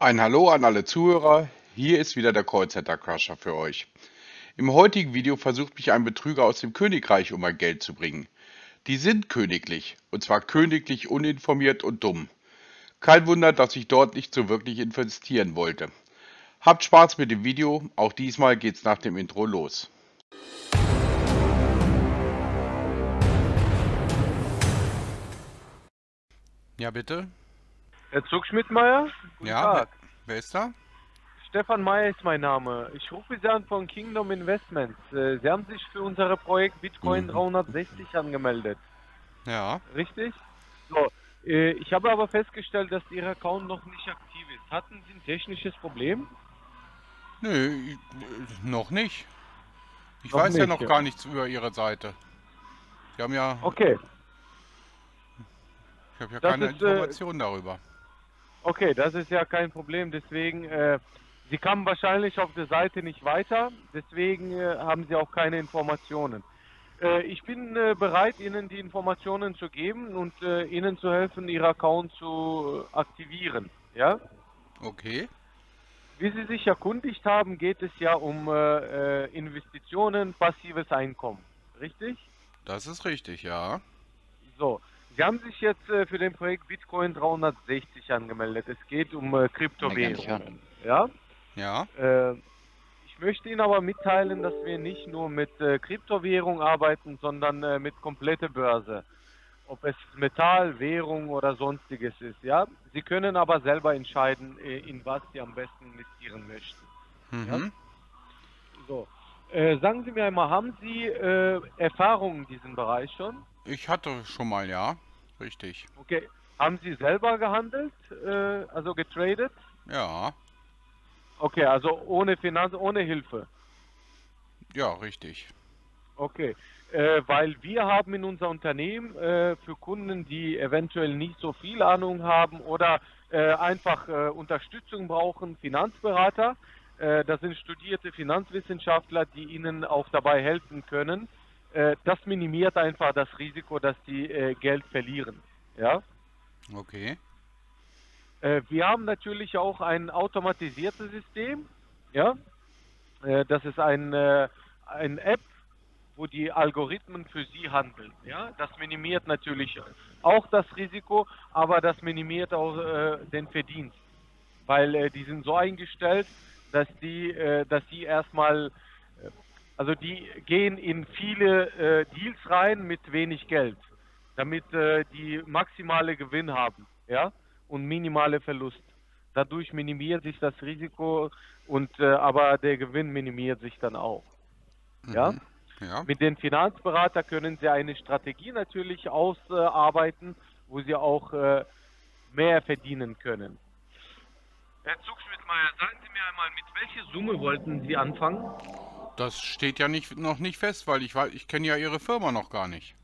Ein Hallo an alle Zuhörer, hier ist wieder der Callcenter Crusher für euch. Im heutigen Video versucht mich ein Betrüger aus dem Königreich um mein Geld zu bringen. Die sind königlich, und zwar königlich uninformiert und dumm. Kein Wunder, dass ich dort nicht so wirklich investieren wollte. Habt Spaß mit dem Video, auch diesmal geht's nach dem Intro los. Ja, bitte? Herr Zugschmidtmeier? Guten Ja, wer, Tag. wer ist da? Stefan Meyer ist mein Name. Ich rufe Sie an von Kingdom Investments. Äh, Sie haben sich für unser Projekt Bitcoin Mhm. 360 angemeldet, Ja, richtig? So, äh, ich habe aber festgestellt, dass Ihr Account noch nicht aktiv ist. Hatten Sie ein technisches Problem? nö, äh, noch nicht. Ich Noch weiß ja nicht, noch ja. gar nichts über Ihre Seite. Sie haben ja, Okay, ich habe ja das keine ist, äh, Informationen darüber. Okay, das ist ja kein Problem. Deswegen, äh, Sie kamen wahrscheinlich auf der Seite nicht weiter. Deswegen äh, haben Sie auch keine Informationen. Äh, ich bin äh, bereit, Ihnen die Informationen zu geben und äh, Ihnen zu helfen, Ihr Account zu äh, aktivieren. Ja? Okay, Wie Sie sich erkundigt haben, geht es ja um Investitionen, passives Einkommen. Richtig? das ist richtig, ja. So. Sie haben sich jetzt äh, für den Projekt Bitcoin 360 angemeldet. Es geht um äh, Kryptowährungen. Ja? Ja, Äh, ich möchte Ihnen aber mitteilen, dass wir nicht nur mit äh, Kryptowährung arbeiten, sondern äh, mit komplette Börse. Ob es Metall, Währung oder sonstiges ist, ja. Sie können aber selber entscheiden, äh, in was Sie am besten investieren möchten. mhm. So. Äh, sagen Sie mir einmal, haben Sie äh, Erfahrung in diesem Bereich schon? Ich hatte schon mal, ja. Richtig. Okay. Haben Sie selber gehandelt, äh, also getradet? Ja, Okay, also ohne Finanz, ohne Hilfe. ja, richtig. Okay, äh, weil wir haben in unser Unternehmen äh, für Kunden, die eventuell nicht so viel Ahnung haben oder äh, einfach äh, Unterstützung brauchen, Finanzberater. Äh, das sind studierte Finanzwissenschaftler, die ihnen auch dabei helfen können. Äh, das minimiert einfach das Risiko, dass die äh, Geld verlieren. Ja. Okay. Äh, wir haben natürlich auch ein automatisiertes System. Ja, äh, das ist ein, äh, ein App, wo die Algorithmen für Sie handeln. Ja, das minimiert natürlich auch das Risiko, aber das minimiert auch den Verdienst, weil die sind so eingestellt, dass die, dass die erstmal, also die gehen in viele äh, Deals rein mit wenig Geld, damit äh, die maximale Gewinn haben. Ja und minimale Verlust. Dadurch minimiert sich das Risiko und äh, aber der Gewinn minimiert sich dann auch. Ja? Mhm. Ja, Mit den Finanzberater können Sie eine Strategie natürlich ausarbeiten, wo Sie auch äh, mehr verdienen können. Herr Zugschmidt-Meyer, sagen Sie mir einmal, mit welcher Summe wollten Sie anfangen? Das steht ja nicht, noch nicht fest, weil ich weiß, ich kenne ja Ihre Firma noch gar nicht.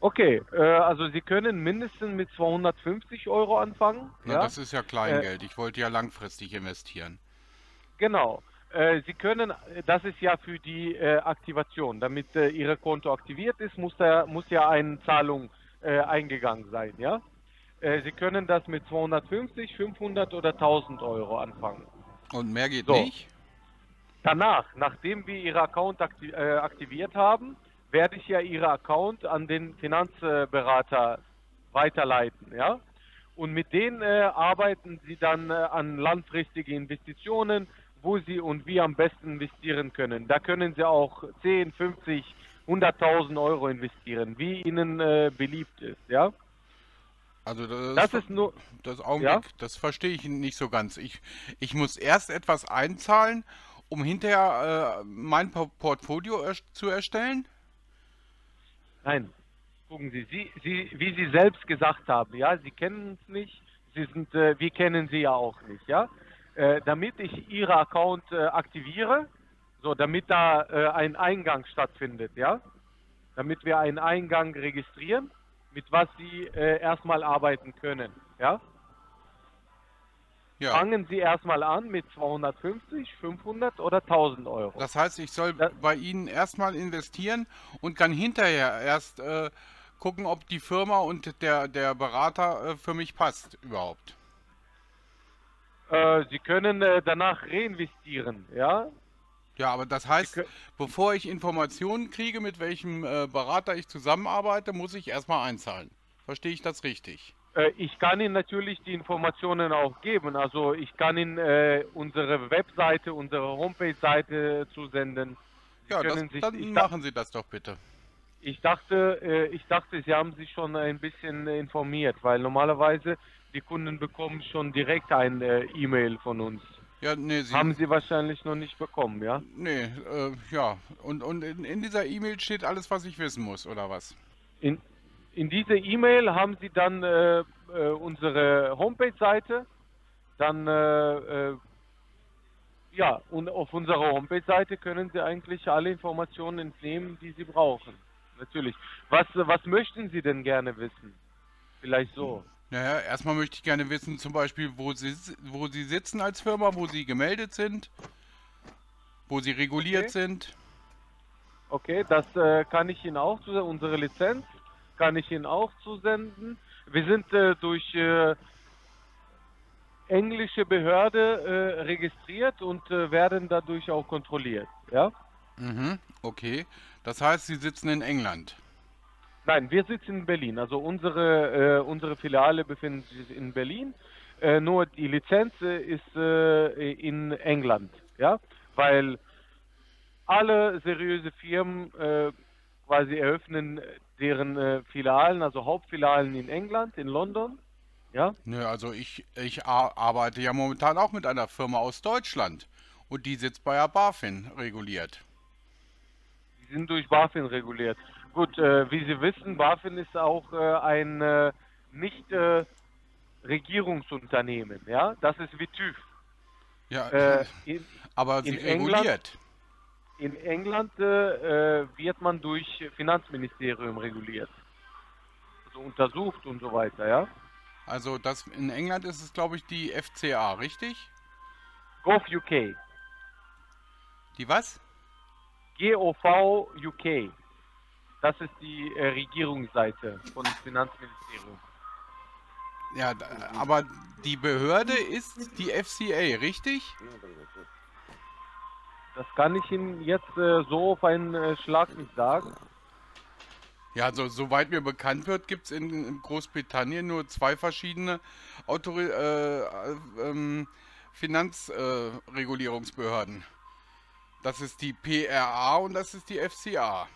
Okay, äh, also Sie können mindestens mit 250 Euro anfangen. Na, ja? das ist ja Kleingeld. Ich wollte ja langfristig investieren. Genau. Äh, Sie können, das ist ja für die äh, Aktivation. Damit äh, Ihr Konto aktiviert ist, muss, da, muss ja eine Zahlung äh, eingegangen sein, ja? Äh, Sie können das mit 250, 500 oder 1000 Euro anfangen. Und mehr geht So. nicht? Danach, nachdem wir Ihren Account äh, aktiviert haben, werde ich ja Ihren Account an den Finanzberater weiterleiten, ja? Und mit denen äh, arbeiten Sie dann äh, an langfristige Investitionen, wo Sie und wie am besten investieren können. Da können Sie auch 10, 50, 100.000 Euro investieren, wie Ihnen beliebt ist, ja? Also das, Das ist nur, das Augenblick, das verstehe ich nicht so ganz. Ich, ich muss erst etwas einzahlen, um hinterher äh, mein Po- Portfolio zu erstellen? Nein, gucken Sie, Sie, Sie, wie Sie selbst gesagt haben, ja, Sie kennen uns nicht, Sie sind, äh, wir kennen Sie ja auch nicht, ja. Äh, damit ich Ihre Account äh, aktiviere, so, damit da äh, ein Eingang stattfindet, ja, damit wir einen Eingang registrieren, mit was Sie äh, erstmal arbeiten können, ja. Ja. Fangen Sie erstmal an mit 250, 500 oder 1000 Euro. Das heißt, ich soll Da- bei Ihnen erstmal investieren und kann hinterher erst äh, gucken, ob die Firma und der, der Berater äh, für mich passt überhaupt. Äh, Sie können äh, danach reinvestieren, ja? Ja, aber das heißt, bevor ich Informationen kriege, mit welchem äh, Berater ich zusammenarbeite, muss ich erstmal einzahlen. Verstehe ich das richtig? Äh, ich kann Ihnen natürlich die Informationen auch geben. Also ich kann Ihnen äh, unsere Webseite, unsere Homepage-Seite zusenden. Sie Ja, das, sich- dann machen Sie das doch bitte. ich dachte, äh, ich dachte, Sie haben sich schon ein bisschen informiert, weil normalerweise die Kunden bekommen schon direkt ein äh, E-Mail von uns. Ja, nee, Sie, Haben Sie wahrscheinlich noch nicht bekommen, ja? nee, äh, ja. Und, und in, in dieser E-Mail steht alles, was ich wissen muss, oder was? In, in dieser E-Mail haben Sie dann äh, äh, unsere Homepage-Seite, dann äh, äh, ja, und auf unserer Homepage-Seite können Sie eigentlich alle Informationen entnehmen, die Sie brauchen. Natürlich. Was, was möchten Sie denn gerne wissen? Vielleicht so. Naja, erstmal möchte ich gerne wissen, zum Beispiel, wo Sie, si- wo Sie sitzen als Firma, wo Sie gemeldet sind, wo Sie reguliert Okay. sind. Okay, das äh, kann ich Ihnen auch. Unsere Lizenz kann ich Ihnen auch zusenden. Wir sind äh, durch äh, englische Behörde äh, registriert und äh, werden dadurch auch kontrolliert. Ja? Mhm, okay. Das heißt, Sie sitzen in England. Nein, wir sitzen in Berlin. Also unsere, äh, unsere Filiale befindet sich in Berlin. Äh, nur die Lizenz ist in England. Ja? Weil alle seriöse Firmen quasi eröffnen deren äh, Filialen, also Hauptfilialen in England, in London. Ja? Nö, also ich, ich ar- arbeite ja momentan auch mit einer Firma aus Deutschland. Und die sitzt bei der BaFin reguliert. Die sind durch BaFin reguliert. Gut, äh, wie Sie wissen, BaFin ist auch äh, ein äh, nicht äh, Regierungsunternehmen. Ja? Das ist wie TÜV. Ja, Äh, in, aber sie in England- reguliert. In England äh, wird man durch Finanzministerium reguliert. Also untersucht und so weiter, ja. Also das in England ist es, glaube ich, die FCA, richtig? Gov UK. Die was? GOV UK. Das ist die äh, Regierungsseite von dem Finanzministerium. Ja, da- aber die Behörde ist die FCA, richtig? Das kann ich Ihnen jetzt äh, so auf einen äh, Schlag nicht sagen. Ja, also soweit mir bekannt wird, gibt es in, in Großbritannien nur zwei verschiedene Autori äh, äh, ähm, Finanzregulierungsbehörden. Regulierungsbehörden. das ist die PRA und das ist die FCA.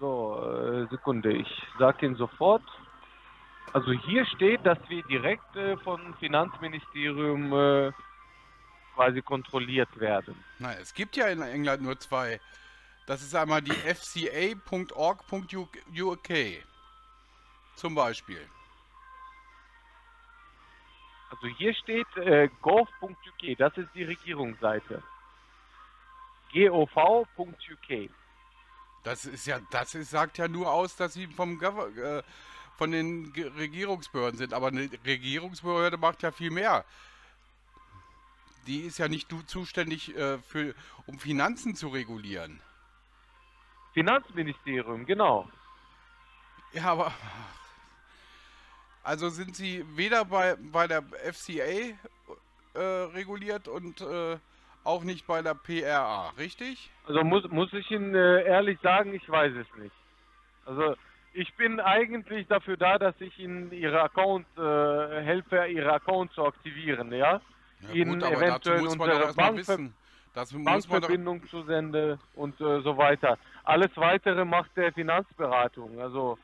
So, äh, Sekunde, ich sage Ihnen sofort. Also hier steht, dass wir direkt äh, vom Finanzministerium äh, quasi kontrolliert werden. Nein, es gibt ja in England nur zwei. Das ist einmal die fca.org.uk zum Beispiel. Also hier steht äh, gov.uk, das ist die Regierungsseite. gov.uk. Das ist ja, das ist, sagt ja nur aus, dass sie vom Gov äh, von den Regierungsbehörden sind. Aber eine Regierungsbehörde macht ja viel mehr. Die ist ja nicht du zuständig äh, für, um Finanzen zu regulieren. Finanzministerium, genau. Ja, aber also sind sie weder bei, bei der FCA äh, reguliert und äh, auch nicht bei der PRA, richtig? Also muss, muss ich Ihnen äh, ehrlich sagen, ich weiß es nicht. Also ich bin eigentlich dafür da, dass ich Ihnen Ihre Account äh, helfe, Ihre Account zu aktivieren, ja? Ja, Ihnen gut, aber dazu eventuell muss man doch unsere Bankver- wissen. Das doch, Bankverbindung zusende und äh, so weiter. Alles weitere macht der Finanzberatung. Also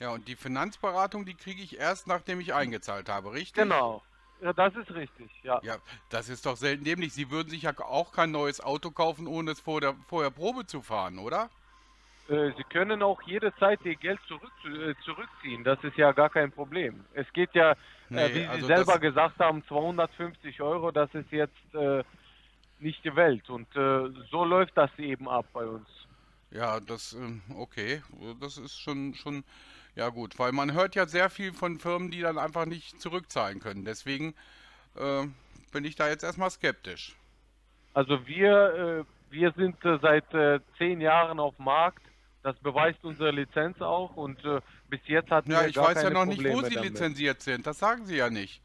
ja, und die Finanzberatung, die kriege ich erst, nachdem ich eingezahlt habe, richtig? genau. Ja, das ist richtig, ja. Ja, das ist doch selten dämlich. Sie würden sich ja auch kein neues Auto kaufen, ohne es vor der, vorher Probe zu fahren, oder? Äh, Sie können auch jederzeit Ihr Geld zurück, äh, zurückziehen. Das ist ja gar kein Problem. Es geht ja, Nee, äh, wie also Sie selber das- gesagt haben, 250 Euro, das ist jetzt äh, nicht die Welt. Und äh, so läuft das eben ab bei uns. Ja, das, ähm, okay, das ist schon, schon, ja gut, weil man hört ja sehr viel von Firmen, die dann einfach nicht zurückzahlen können. Deswegen äh, bin ich da jetzt erstmal skeptisch. Also wir, wir sind seit zehn Jahren auf dem Markt Das beweist unsere Lizenz auch und äh, bis jetzt hatten Ja, ich weiß ja noch nicht, wo Sie damit. lizenziert sind. Das sagen Sie ja nicht.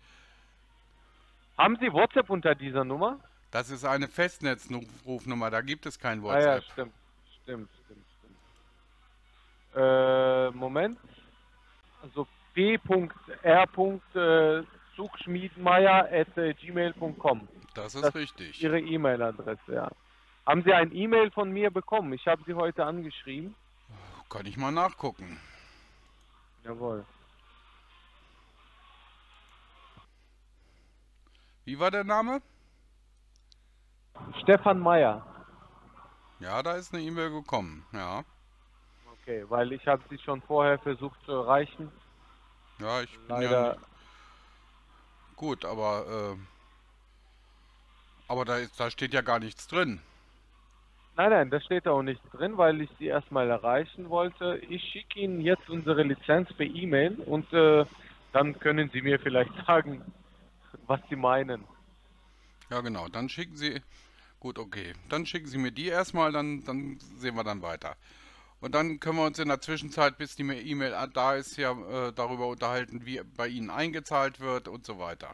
Haben Sie WhatsApp unter dieser Nummer? Das ist eine Festnetzrufnummer, da gibt es kein Ah ja, WhatsApp. stimmt. Stimmt, stimmt, stimmt. Äh, Moment. Also p.r.zugschmiedenmeier.gmail.com. das ist das- richtig. Ihre E-Mail-Adresse, ja. Haben Sie ein E-Mail von mir bekommen? Ich habe Sie heute angeschrieben. Kann ich mal nachgucken. Jawohl. Wie war der Name? Stefan Meyer. Ja, da ist eine E-Mail gekommen. Ja. Okay, weil ich habe Sie schon vorher versucht zu erreichen. Ja, ich bin Leider. ja gut, aber äh, aber da, ist, da steht ja gar nichts drin. Nein, nein, da steht auch nichts drin, weil ich Sie erstmal erreichen wollte. Ich schicke Ihnen jetzt unsere Lizenz per E-Mail und äh, dann können Sie mir vielleicht sagen, was Sie meinen. Ja, genau. Dann schicken Sie. Gut, okay. Dann schicken Sie mir die erstmal, dann, dann sehen wir dann weiter. Und dann können wir uns in der Zwischenzeit, bis die E-Mail da ist, ja äh, darüber unterhalten, wie bei Ihnen eingezahlt wird und so weiter.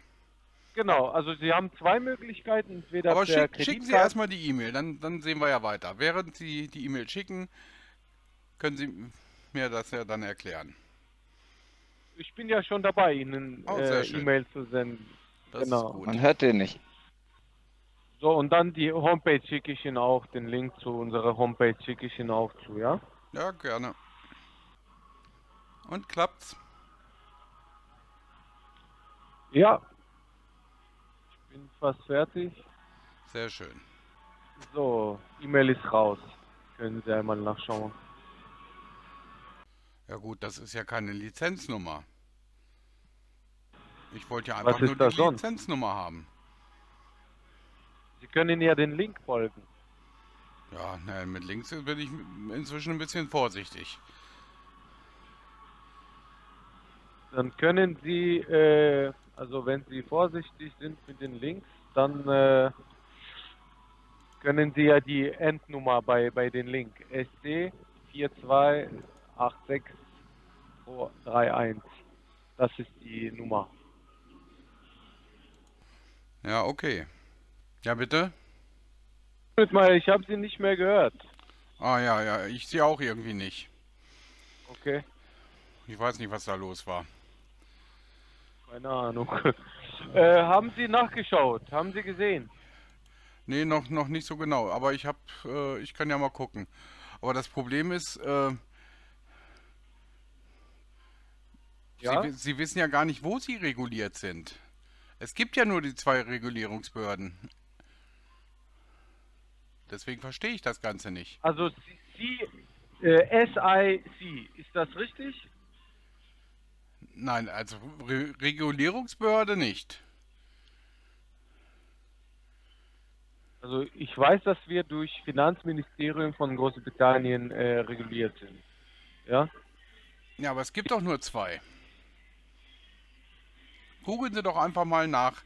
Genau, also Sie haben zwei Möglichkeiten, entweder Aber schick, schicken Sie erstmal die E-Mail, dann, dann sehen wir ja weiter. Während Sie die E-Mail schicken, können Sie mir das ja dann erklären. Ich bin ja schon dabei, Ihnen Oh, äh. E-Mail zu senden. Das Genau. ist gut. Man hört den nicht. So, und dann die Homepage schicke ich Ihnen auch, den Link zu unserer Homepage schicke ich Ihnen auch zu, ja? Ja, gerne. Und klappt's? Ja. Bin fast fertig. Sehr schön. So, E-Mail ist raus. Können Sie einmal nachschauen. Ja gut, das ist ja keine Lizenznummer. Ich wollte ja einfach nur die sonst? Lizenznummer haben. Sie können ja den Link folgen. Ja, na, mit Links bin ich inzwischen ein bisschen vorsichtig. Dann können Sie, äh, also wenn Sie vorsichtig sind mit den Links, dann äh, können Sie ja die Endnummer bei, bei den Link SC 4286231. Das ist die Nummer. Ja, okay. Ja, bitte? Mal, ich habe Sie nicht mehr gehört. Ah ja, ja, ich sehe auch irgendwie nicht. Okay, Ich weiß nicht, was da los war. Keine Ahnung. äh, haben Sie nachgeschaut? Haben Sie gesehen? Nee, noch, noch nicht so genau, aber ich hab, äh, ich kann ja mal gucken. Aber das Problem ist, äh, Ja? Sie, Sie wissen ja gar nicht, wo Sie reguliert sind. Es gibt ja nur die zwei Regulierungsbehörden. Deswegen verstehe ich das Ganze nicht. Also Sie äh, SIC, ist das richtig? Nein, also Re Regulierungsbehörde nicht. Also ich weiß, dass wir durch Finanzministerium von Großbritannien äh, reguliert sind. Ja? Ja, aber es gibt doch nur zwei. Googeln Sie doch einfach mal nach.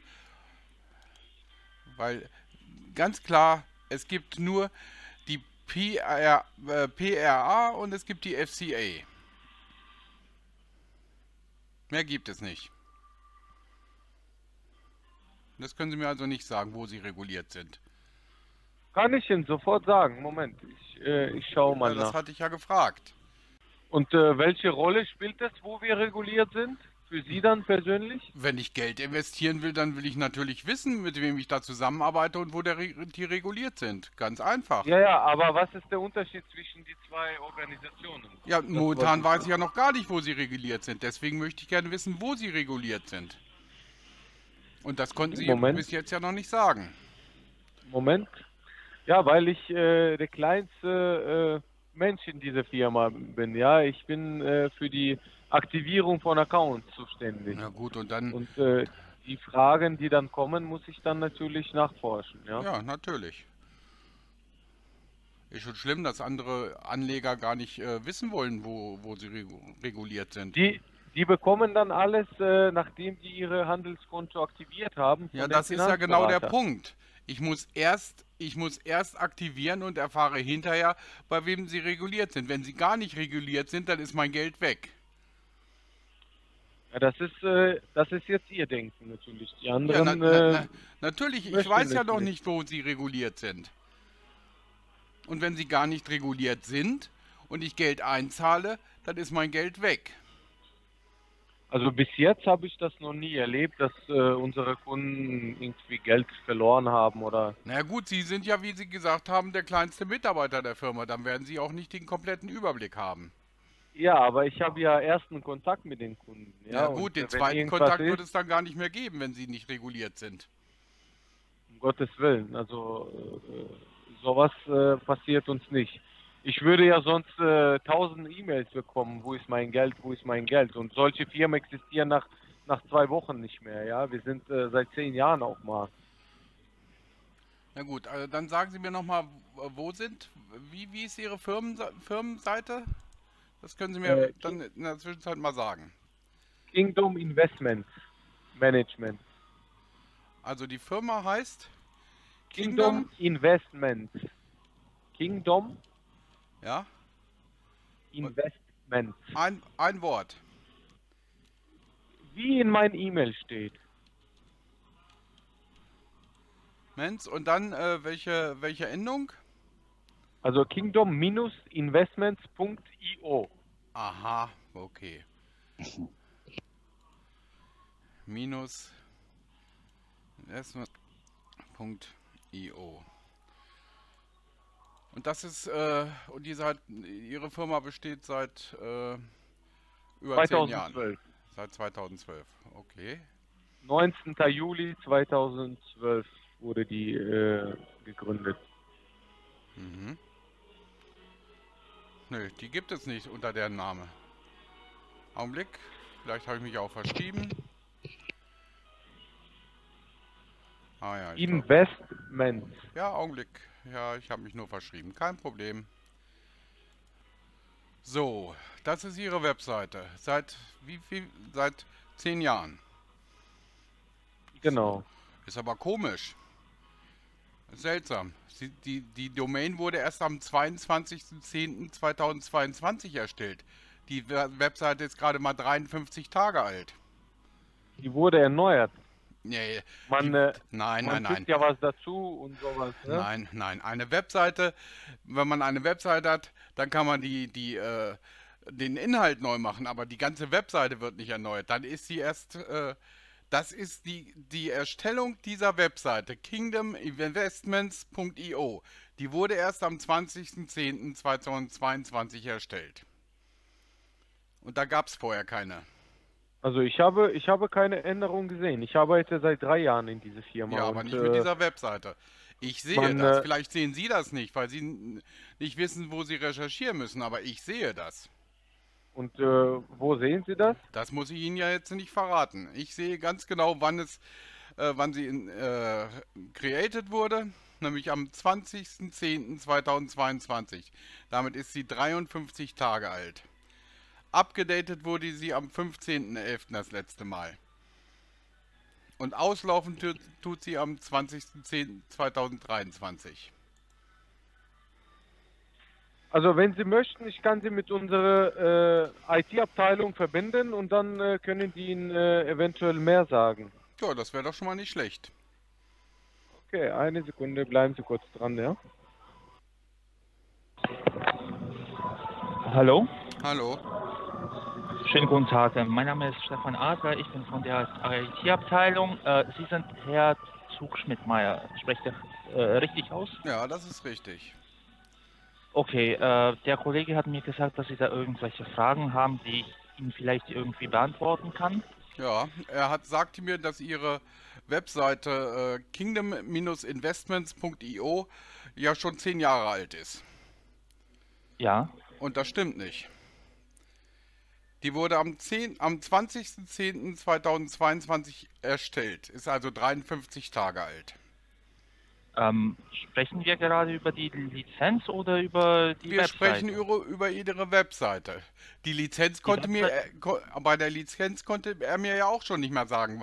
Weil ganz klar, es gibt nur die PR, äh, PRA und es gibt die FCA. Mehr gibt es nicht. Das können Sie mir also nicht sagen, wo Sie reguliert sind. Kann ich Ihnen sofort sagen. Moment, ich, äh, ich schaue mal Ja, das nach. hatte ich ja gefragt. Und äh, welche Rolle spielt das, wo wir reguliert sind? Für Sie dann persönlich? Wenn ich Geld investieren will, dann will ich natürlich wissen, mit wem ich da zusammenarbeite und wo der, die reguliert sind. Ganz einfach. Ja, ja, aber was ist der Unterschied zwischen die zwei Organisationen? Ja, Das momentan weiß ich ja noch gar nicht, wo sie reguliert sind. Deswegen möchte ich gerne wissen, wo sie reguliert sind. Und das konnten sie Moment. bis jetzt ja noch nicht sagen. Moment. Ja, weil ich äh, der kleinste äh, Mensch in dieser Firma bin. Ja, ich bin äh, für die Aktivierung von Accounts zuständig. Na gut, und dann. Und äh, die Fragen, die dann kommen, muss ich dann natürlich nachforschen. Ja. ja, natürlich. Ist schon schlimm, dass andere Anleger gar nicht äh, wissen wollen, wo, wo sie regu reguliert sind. Die, die bekommen dann alles, äh, nachdem die ihre Handelskonto aktiviert haben. Ja, das ist ja genau der. Punkt. Ich muss erst, ich muss erst aktivieren und erfahre hinterher, bei wem sie reguliert sind. Wenn sie gar nicht reguliert sind, dann ist mein Geld weg. Ja, das ist, äh, das ist jetzt Ihr Denken natürlich. Die Ja, anderen, na, na, äh, na, natürlich, ich weiß ja noch nicht. nicht, wo sie reguliert sind. Und wenn sie gar nicht reguliert sind und ich Geld einzahle, dann ist mein Geld weg. also bis jetzt habe ich das noch nie erlebt, dass äh, unsere Kunden irgendwie Geld verloren haben oder. Na gut, Sie sind ja, wie Sie gesagt haben, der kleinste Mitarbeiter der Firma. Dann werden Sie auch nicht den kompletten Überblick haben. Ja, aber ich habe ja ersten Kontakt mit den Kunden. Ja, Ja, gut, äh, den zweiten Kontakt ist, wird es dann gar nicht mehr geben, wenn Sie nicht reguliert sind. Um Gottes Willen. Also äh, sowas äh, passiert uns nicht. Ich würde ja sonst äh, tausend E-Mails bekommen, wo ist mein Geld, wo ist mein Geld. Und solche Firmen existieren nach, nach zwei Wochen nicht mehr. Ja, wir sind äh, seit zehn Jahren auf Markt. Na gut, also dann sagen Sie mir nochmal, wo sind, wie, wie ist Ihre Firmense Firmenseite? Das können Sie mir Äh, dann in der Zwischenzeit mal sagen. Kingdom Investments Management. Also die Firma heißt Kingdom Investments. Kingdom ja, Investments. ein, ein Wort. Wie in meinem E-Mail steht. Menz und dann äh, welche, welche Endung? Also kingdom-investments.io. Aha, okay. Minus investment.io. Und das ist, äh, und diese hat, Ihre Firma besteht seit äh, über zehn Jahren. 2012. Seit 2012, okay. 19. Juli 2012 wurde die äh, gegründet. Mhm. Nö, die gibt es nicht unter deren Name. Augenblick, vielleicht habe ich mich auch verschrieben. Ah ja, ich glaub- ja, Augenblick. Ja, ich habe mich nur verschrieben. Kein Problem. So, das ist Ihre Webseite. Seit wie viel? Seit zehn Jahren. Genau. Ist aber komisch. Seltsam. Sie, die, die Domain wurde erst am 22.10.2022 erstellt. Die We- Webseite ist gerade mal 53 Tage alt. Die wurde erneuert. Nee, Man, die, äh, nein, man nein, nein. ja was dazu und sowas. Ne? Nein, nein. Eine Webseite, wenn man eine Webseite hat, dann kann man die, die, äh, den Inhalt neu machen, aber die ganze Webseite wird nicht erneuert. Dann ist sie erst, äh, das ist die, die Erstellung dieser Webseite, kingdominvestments.io. Die wurde erst am 20.10.2022 erstellt. Und da gab es vorher keine. Also ich habe, ich habe keine Änderung gesehen. Ich arbeite seit drei Jahren in dieser Firma. Ja, aber nicht mit äh, dieser Webseite. Ich sehe man, das. äh, Vielleicht sehen Sie das nicht, weil Sie nicht wissen, wo Sie recherchieren müssen, aber ich sehe das. Und äh, wo sehen Sie das? Das muss ich Ihnen ja jetzt nicht verraten. Ich sehe ganz genau, wann es, äh, wann sie in, äh, created wurde, nämlich am 20.10.2022. Damit ist sie 53 Tage alt. Abgedatet wurde sie am 15.11. das letzte Mal. Und auslaufen tut, tut sie am 20.10.2023. Also wenn Sie möchten, ich kann Sie mit unserer äh, IT-Abteilung verbinden und dann äh, können die Ihnen äh, eventuell mehr sagen. Ja, das wäre doch schon mal nicht schlecht. Okay, eine Sekunde, bleiben Sie kurz dran, ja? Hallo, Hallo? schönen guten Tag. Mein Name ist Stefan Adler, ich bin von der IT-Abteilung. Äh, Sie sind Herr Zugschmidtmeier. Sprecht ihr äh, richtig aus? Ja, das ist richtig. Okay, äh, der Kollege hat mir gesagt, dass Sie da irgendwelche Fragen haben, die ich Ihnen vielleicht irgendwie beantworten kann. Ja, er hat sagte mir, dass ihre Webseite äh, kingdom-investments.io ja schon zehn Jahre alt ist. Ja, Und das stimmt nicht. Die wurde am, 10, am 20.10.2022 erstellt, ist also 53 Tage alt. Ähm, sprechen wir gerade über die Lizenz oder über die Wir Webseite? sprechen über, über ihre Webseite. Die Lizenz konnte mir, Webseite- äh, ko bei der Lizenz konnte er mir ja auch schon nicht mehr sagen,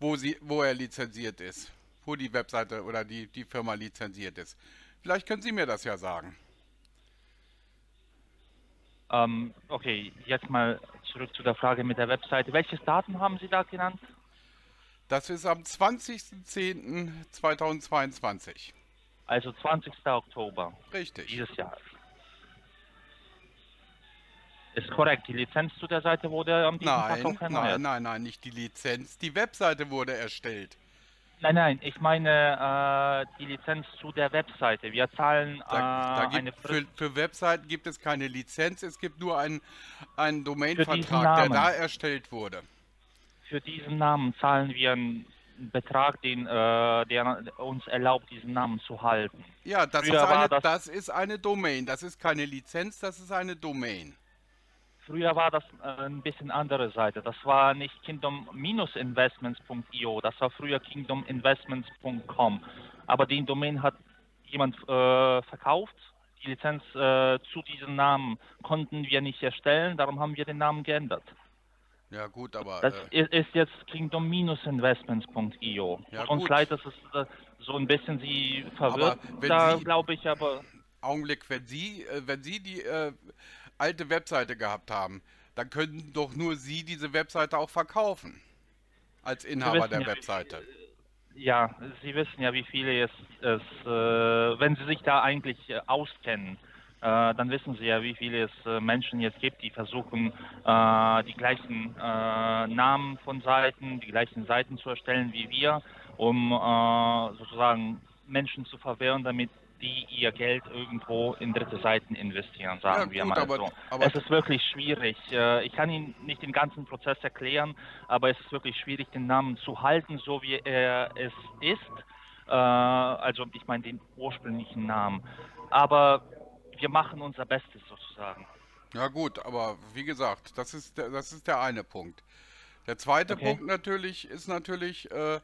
wo, sie, wo er lizenziert ist. wo die Webseite oder die, die Firma lizenziert ist. Vielleicht können Sie mir das ja sagen. Ähm, okay, jetzt mal zurück zu der Frage mit der Webseite. Welches Datum haben Sie da genannt? Das ist am 20.10.2022. Also 20. Oktober Richtig. dieses Jahr. Ist korrekt. Die Lizenz zu der Seite wurde am diesem Tag Nein, auch nein, nein, nein, nicht die Lizenz. Die Webseite wurde erstellt. Nein, nein, ich meine äh, die Lizenz zu der Webseite. Wir zahlen äh, Da, da eine gibt, für, für Webseiten gibt es keine Lizenz, es gibt nur einen, einen Domainvertrag, der da erstellt wurde. Für diesen Namen zahlen wir einen Betrag, den, äh, der uns erlaubt, diesen Namen zu halten. Ja, das ist, Früher eine, das- das ist eine Domain. Das ist keine Lizenz, das ist eine Domain. Früher war das äh, ein bisschen andere Seite. Das war nicht kingdom-investments.io, das war früher kingdominvestments.com. Aber den Domain hat jemand äh, verkauft. Die Lizenz äh, zu diesem Namen konnten wir nicht erstellen, darum haben wir den Namen geändert. Ja gut, aber Das äh, ist, jetzt kingdom-investments.io. Ja, Tut uns gut. leid, dass es äh, so ein bisschen Sie verwirrt, da glaube ich, aber Augenblick, wenn Sie, äh, wenn Sie die äh, alte Webseite gehabt haben, dann können doch nur Sie diese Webseite auch verkaufen. Als Inhaber wissen der ja, Webseite. Ja, Sie wissen ja, wie viele es, es äh, wenn Sie sich da eigentlich äh, auskennen, äh, dann wissen Sie ja, wie viele es äh, Menschen jetzt gibt, die versuchen, äh, die gleichen äh, Namen von Seiten, die gleichen Seiten zu erstellen wie wir, um äh, sozusagen Menschen zu verwirren, damit die ihr Geld irgendwo in dritte Seiten investieren, sagen Ja, wir gut, mal aber- so. aber- es ist wirklich schwierig. Äh, Ich kann Ihnen nicht den ganzen Prozess erklären, aber es ist wirklich schwierig, den Namen zu halten, so wie er es ist. Äh, Also ich meine den ursprünglichen Namen. Aber wir machen unser Bestes sozusagen. Ja gut, aber wie gesagt, das ist der, das ist der eine Punkt. Der zweite Okay. Punkt natürlich ist natürlich, äh,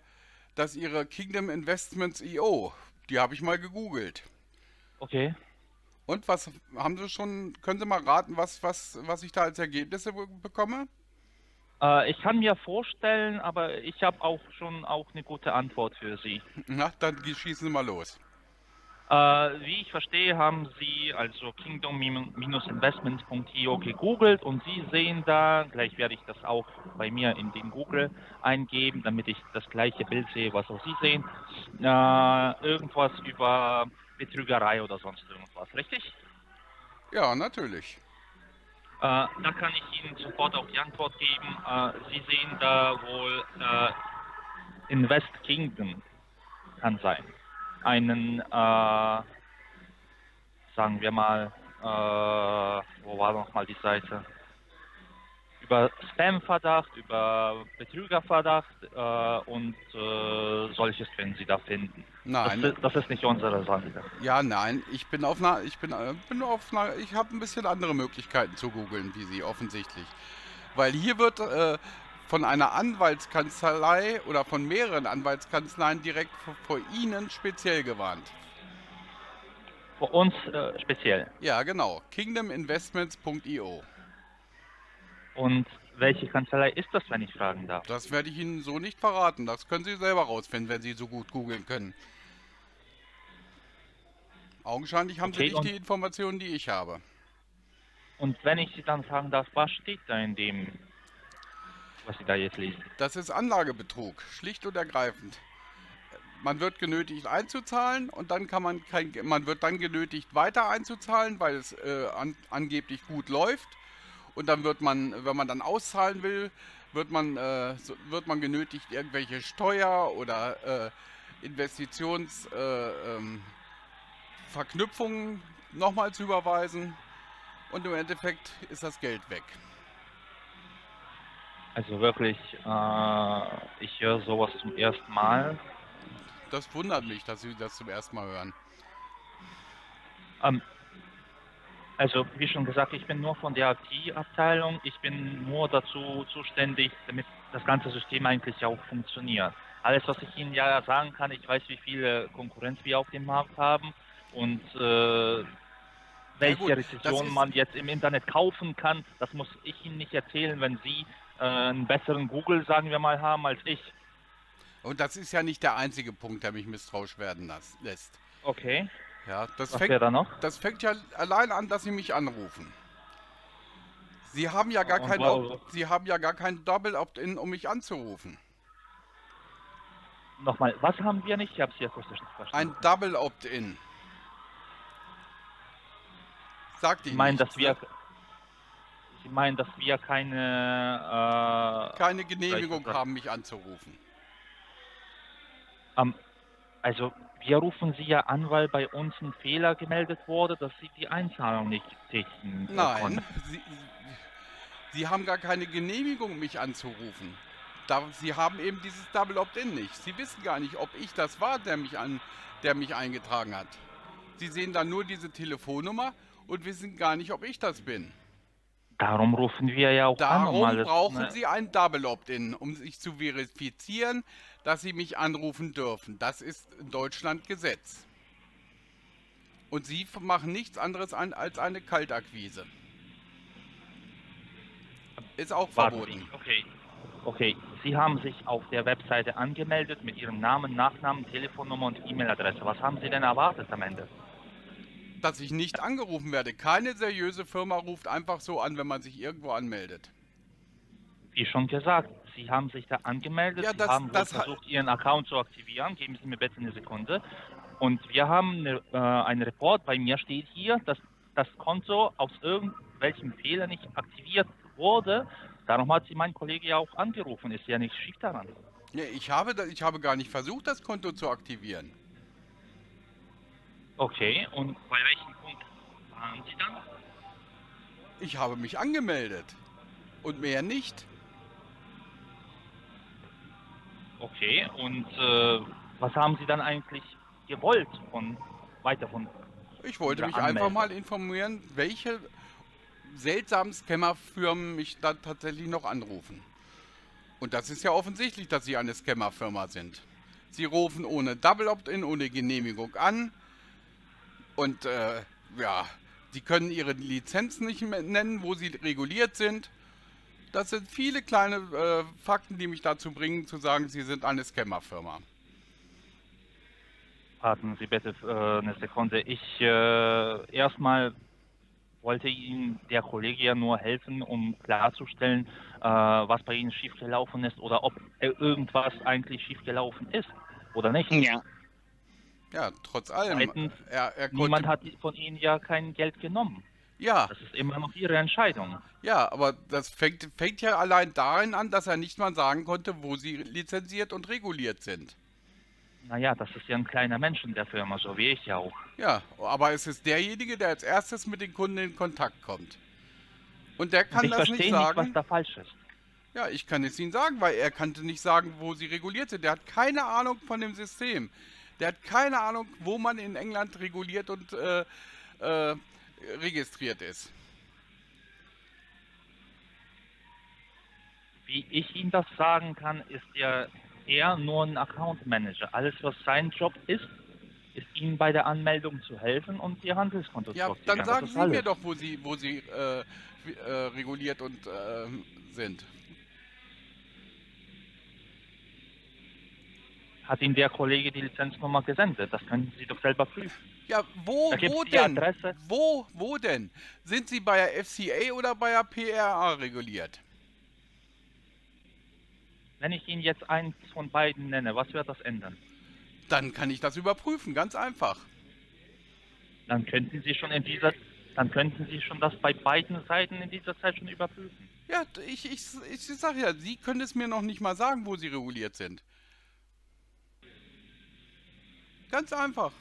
dass Ihre Kingdom Investments IO, die habe ich mal gegoogelt. Okay. Und was haben Sie schon, können Sie mal raten, was, was, was ich da als Ergebnisse be bekomme? Äh, Ich kann mir vorstellen, aber ich habe auch schon auch eine gute Antwort für Sie. Na, dann schießen Sie mal los. Äh, wie ich verstehe, haben Sie also kingdom-investments.io gegoogelt und Sie sehen da, gleich werde ich das auch bei mir in den Google eingeben, damit ich das gleiche Bild sehe, was auch Sie sehen, äh, irgendwas über Betrügerei oder sonst irgendwas, richtig? Ja, natürlich. Äh, da kann ich Ihnen sofort auch die Antwort geben. Äh, Sie sehen da wohl äh, Invest Kingdom kann sein. Einen, äh, sagen wir mal, äh, wo war noch mal die Seite? Über Spam-Verdacht, über Betrügerverdacht äh, und äh, solches können Sie da finden. Nein. Das, ist, das ist nicht unsere Seite. Ja, nein, ich bin auf einer, ich bin, äh, bin auf einer, ich habe ein bisschen andere Möglichkeiten zu googeln, wie Sie offensichtlich. Weil hier wird äh, von einer Anwaltskanzlei oder von mehreren Anwaltskanzleien direkt vor, vor Ihnen speziell gewarnt. Für uns äh, speziell. Ja, genau. kingdominvestments.io. Und welche Kanzlei ist das, wenn ich fragen darf? Das werde ich Ihnen so nicht verraten. Das können Sie selber rausfinden, wenn Sie so gut googeln können. Augenscheinlich haben Okay, Sie nicht die Informationen, die ich habe. Und wenn ich Sie dann fragen darf, was steht da in dem, was Sie da jetzt lesen? Das ist Anlagebetrug, schlicht und ergreifend. Man wird genötigt einzuzahlen und dann kann man kein, man wird dann genötigt weiter einzuzahlen, weil es äh, an, angeblich gut läuft. Und dann wird man, wenn man dann auszahlen will, wird man, äh, wird man genötigt, irgendwelche Steuer oder äh, Investitions äh, ähm, nochmal zu überweisen. Und im Endeffekt ist das Geld weg. Also wirklich, äh, ich höre sowas zum ersten Mal. Das wundert mich, dass Sie das zum ersten Mal hören. Ähm, also wie schon gesagt, ich bin nur von der IT-Abteilung. Ich bin nur dazu zuständig, damit das ganze System eigentlich auch funktioniert. Alles, was ich Ihnen ja sagen kann, ich weiß, wie viele Konkurrenz wir auf dem Markt haben und äh, welche gut, das Rezession man jetzt im Internet kaufen kann. Das muss ich Ihnen nicht erzählen, wenn Sie einen besseren Google, sagen wir mal, haben als ich. Und das ist ja nicht der einzige Punkt, der mich misstrauisch werden lässt. Okay. Ja, das Was fängt, da noch? das fängt ja allein an, dass Sie mich anrufen. Sie haben ja gar kein, Op- Sie haben ja gar kein Double Opt-in, um mich anzurufen. Nochmal, was haben wir nicht? Ich habe Sie akustisch nicht verstanden. Ein Double Opt-in. Sagt Ihnen meinen, nichts, dass wir... Sie meinen, dass wir keine... Äh, keine Genehmigung haben, mich anzurufen. am- also, wir rufen Sie ja an, weil bei uns ein Fehler gemeldet wurde, dass Sie die Einzahlung nicht tätigen Nein, konnten. Sie, Sie haben gar keine Genehmigung, mich anzurufen. Da, Sie haben eben dieses Double Opt-in nicht. Sie wissen gar nicht, ob ich das war, der mich, an, der mich eingetragen hat. Sie sehen dann nur diese Telefonnummer und wissen gar nicht, ob ich das bin. Darum rufen wir ja auch an. um Darum brauchen ne? Sie ein Double Opt-in, um sich zu verifizieren, dass Sie mich anrufen dürfen. Das ist in Deutschland Gesetz. Und Sie machen nichts anderes an, als eine Kaltakquise. Ist auch Warten verboten. Sie. Okay. Okay, Sie haben sich auf der Webseite angemeldet mit Ihrem Namen, Nachnamen, Telefonnummer und E-Mail-Adresse. Was haben Sie denn erwartet am Ende? Dass ich nicht angerufen werde. Keine seriöse Firma ruft einfach so an, wenn man sich irgendwo anmeldet. Wie schon gesagt, Sie haben sich da angemeldet, Ja, Sie das- haben wohl das ha- versucht, Ihren Account zu aktivieren. Geben Sie mir bitte eine Sekunde. Und wir haben eine, äh, einen Report, bei mir steht hier, dass das Konto aus irgendwelchem Fehler nicht aktiviert wurde. Darum hat Sie mein Kollege ja auch angerufen. Ist ja nichts schief daran. Nee, ich, habe, ich habe gar nicht versucht, das Konto zu aktivieren. Okay, und bei welchem Punkt waren Sie dann? Ich habe mich angemeldet. Und mehr nicht. Okay, und äh, was haben Sie dann eigentlich gewollt von weiter von Ich wollte mich einfach anmelden. mal informieren, welche seltsamen Scammerfirmen mich da tatsächlich noch anrufen. Und das ist ja offensichtlich, dass sie eine Scammerfirma sind. Sie rufen ohne Double Opt-in, ohne Genehmigung an. Und äh, ja, sie können ihre Lizenzen nicht mehr nennen, wo sie reguliert sind. Das sind viele kleine äh, Fakten, die mich dazu bringen, zu sagen, sie sind eine Scammerfirma. Warten Sie bitte äh, eine Sekunde. Ich äh, erstmal wollte Ihnen der Kollege ja nur helfen, um klarzustellen, äh, was bei Ihnen schiefgelaufen ist oder ob äh, irgendwas eigentlich schiefgelaufen ist oder nicht. Ja. Ja, trotz allem. Zweitens, er, er Niemand hat von Ihnen ja kein Geld genommen. ja, Das ist immer noch Ihre Entscheidung. Ja, aber das fängt, fängt ja allein darin an, dass er nicht mal sagen konnte, wo sie lizenziert und reguliert sind. Naja, das ist ja ein kleiner Mensch in der Firma, so wie ich ja auch. Ja, aber es ist derjenige, der als erstes mit den Kunden in Kontakt kommt. Und der Und kann ich das nicht nicht, sagen. was da falsch ist. ja, ich kann es Ihnen sagen, weil er kannte nicht sagen, wo sie reguliert sind. Der hat keine Ahnung von dem System. Der hat keine Ahnung, wo man in England reguliert und äh, äh, registriert ist. Wie ich Ihnen das sagen kann, ist ja er nur ein Account Manager. Alles, was sein Job ist, ist Ihnen bei der Anmeldung zu helfen und Ihr Handelskonto zu Ja, dann Das sagen Sie alles. mir doch, wo Sie, wo Sie äh, äh, reguliert und äh, sind. Hat Ihnen der Kollege die Lizenznummer gesendet? Das können Sie doch selber prüfen. Ja, wo, wo denn? Adresse. Wo, wo denn? Sind Sie bei der FCA oder bei der PRA reguliert? Wenn ich Ihnen jetzt eins von beiden nenne, was wird das ändern? Dann kann ich das überprüfen, ganz einfach. Dann könnten Sie schon in dieser, dann könnten Sie schon das bei beiden Seiten in dieser Zeit schon überprüfen. Ja, ich, ich, ich sag ja, Sie können es mir noch nicht mal sagen, wo Sie reguliert sind. Ganz einfach.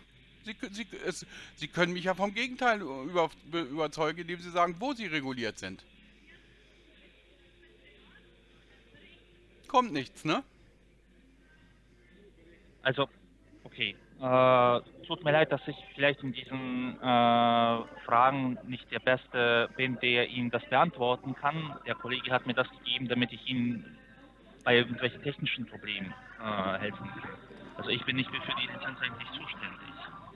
Sie, Sie, es, Sie können mich ja vom Gegenteil über, be- überzeugen, indem Sie sagen, wo Sie reguliert sind. Kommt nichts, ne? Also, okay. Äh, tut mir leid, dass ich vielleicht in diesen äh, Fragen nicht der Beste bin, der Ihnen das beantworten kann. Der Kollege hat mir das gegeben, damit ich Ihnen bei irgendwelchen technischen Problemen äh, helfen kann. Also ich bin nicht mehr für die Lizenz eigentlich zuständig.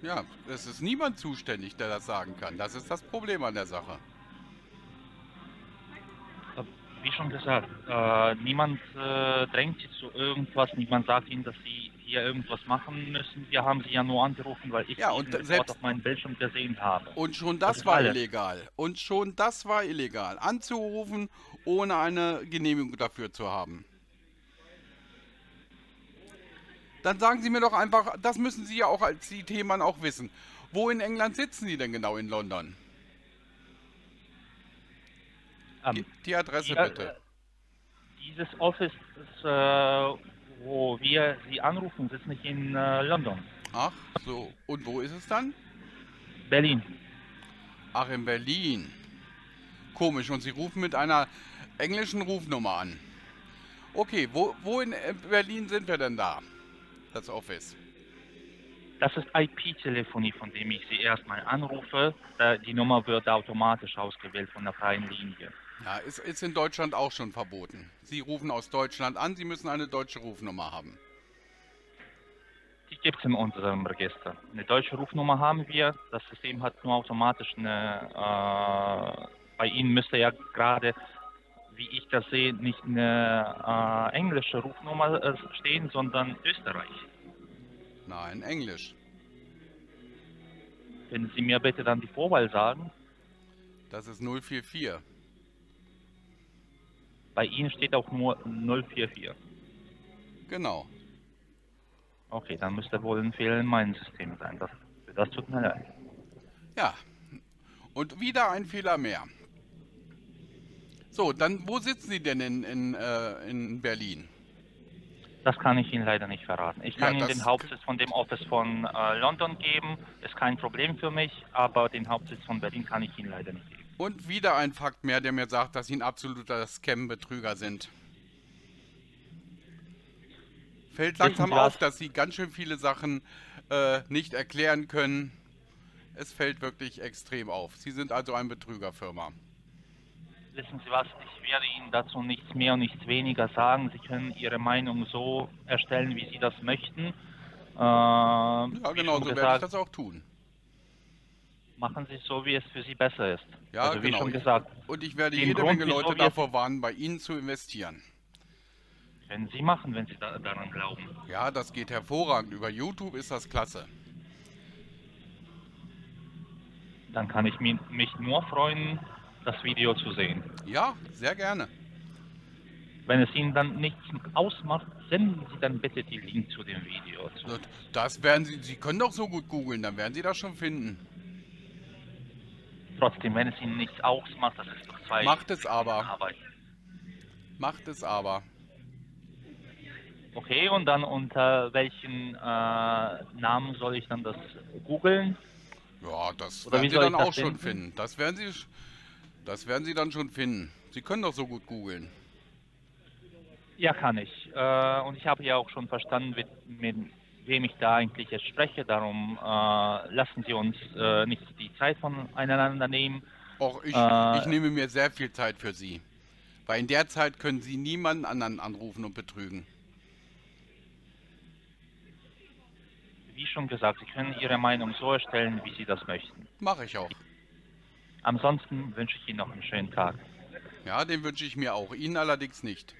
Ja, es ist niemand zuständig, der das sagen kann. Das ist das Problem an der Sache. wie schon gesagt, äh, niemand äh, drängt sie zu irgendwas, niemand sagt ihnen, dass sie hier irgendwas machen müssen. Wir haben sie ja nur angerufen, weil ich Ja, und selbst- auf meinem Bildschirm gesehen habe. Und schon das ist war alles. illegal. Und schon das war illegal. Anzurufen, ohne eine Genehmigung dafür zu haben. Dann sagen Sie mir doch einfach, das müssen Sie ja auch als IT-Mann auch wissen. Wo in England sitzen Sie denn genau in London? Ähm, Die, Adresse Ja, bitte. äh, Dieses Office, ist, äh, wo wir Sie anrufen, sitzt nicht in äh, London, Ach so. Und wo ist es dann? Berlin. Ach, in Berlin. Komisch. Und Sie rufen mit einer englischen Rufnummer an. Okay, wo, wo in Berlin sind wir denn da? Das Office. Das ist IP-Telefonie, von dem ich Sie erstmal anrufe. Äh, die Nummer wird automatisch ausgewählt von der freien Linie. Ja, ist, ist in Deutschland auch schon verboten. Sie rufen aus Deutschland an, Sie müssen eine deutsche Rufnummer haben. Die gibt es in unserem Register. Eine deutsche Rufnummer haben wir. Das System hat nur automatisch eine. Äh, bei Ihnen müsste ja gerade, wie ich das sehe, nicht eine äh, englische Rufnummer äh, stehen, sondern Österreich. Nein, Englisch. Können Sie mir bitte dann die Vorwahl sagen? Das ist 044. Bei Ihnen steht auch nur 044. Genau. Okay, dann müsste wohl ein Fehler in meinem System sein. Das, das tut mir leid. Ja. Und wieder ein Fehler mehr. So, dann wo sitzen Sie denn in, in, äh, in Berlin? Das kann ich Ihnen leider nicht verraten. Ich kann Ja, Ihnen den Hauptsitz von dem Office von äh, London geben. Ist kein Problem für mich, aber den Hauptsitz von Berlin kann ich Ihnen leider nicht geben. Und wieder ein Fakt mehr, der mir sagt, dass Sie ein absoluter Scam-Betrüger sind. Fällt langsam auf, dass Sie ganz schön viele Sachen äh, nicht erklären können. Es fällt wirklich extrem auf. Sie sind also eine Betrügerfirma. Wissen Sie was? Ich werde Ihnen dazu nichts mehr und nichts weniger sagen. Sie können Ihre Meinung so erstellen, wie Sie das möchten. Äh, Ja, genau, so werde ich gesagt, das auch tun. Machen Sie es so, wie es für Sie besser ist. Ja, also wie genau. schon gesagt, Und ich werde jede Grund, Menge Leute davor warnen, bei Ihnen zu investieren. können Sie machen, wenn Sie da, daran glauben. Ja, das geht hervorragend. Über YouTube ist das klasse. Dann kann ich mi- mich nur freuen, das Video zu sehen. Ja, sehr gerne. Wenn es Ihnen dann nichts ausmacht, senden Sie dann bitte die Link zu dem Video. Zu. Das werden Sie, Sie können doch so gut googeln, dann werden Sie das schon finden. Trotzdem, wenn es Ihnen nichts ausmacht, das ist doch zwei Macht es aber. Arbeit. Macht es aber. Okay, und dann unter welchen äh, Namen soll ich dann das googeln? Ja, das Oder werden Sie dann auch schon finden? finden. Das werden Sie, das werden Sie dann schon finden. Sie können doch so gut googeln. Ja, kann ich. Äh, und ich habe ja auch schon verstanden, mit, mit wem ich da eigentlich jetzt spreche. Darum äh, lassen Sie uns äh, nicht die Zeit voneinander nehmen. Och, ich, Äh, ich nehme mir sehr viel Zeit für Sie. Weil in der Zeit können Sie niemanden anderen anrufen und betrügen. Wie schon gesagt, Sie können Ihre Meinung so erstellen, wie Sie das möchten. Mache ich auch. Ansonsten wünsche ich Ihnen noch einen schönen Tag. Ja, den wünsche ich mir auch. Ihnen allerdings nicht.